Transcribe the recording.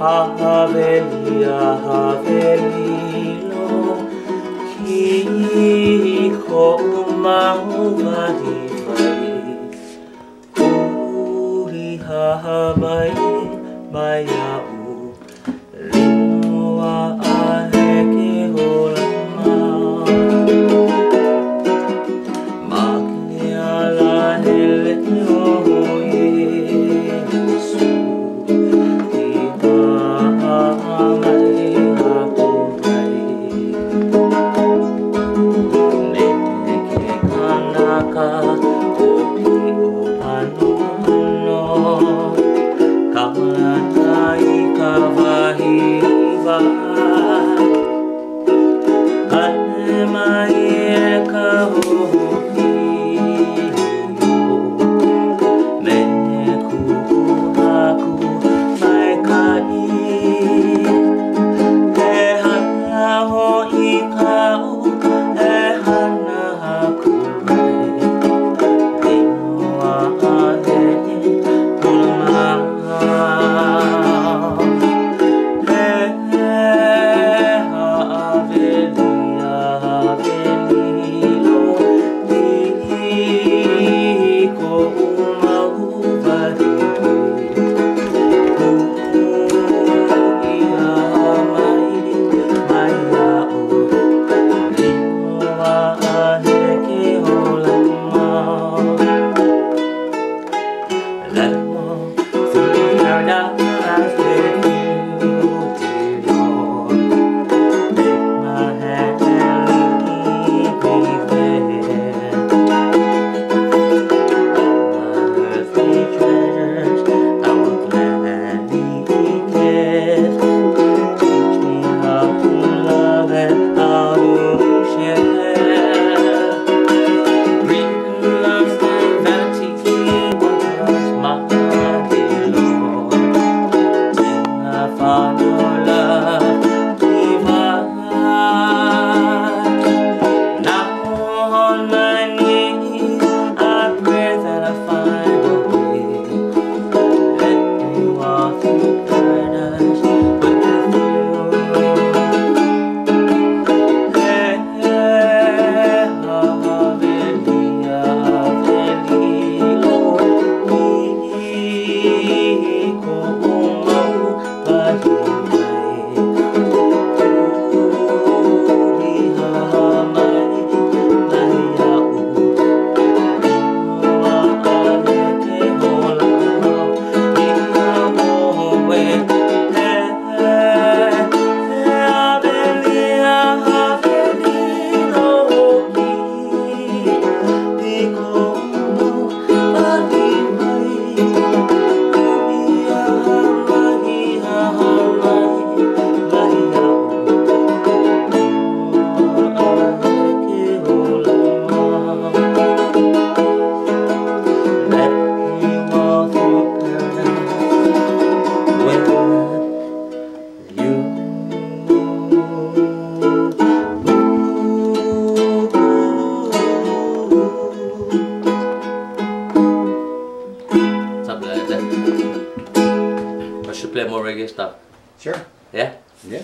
Havelia, Havelilo, Kiko Kama taikavahiva Take like that. I should play more reggae stuff. Sure. Yeah? Yeah.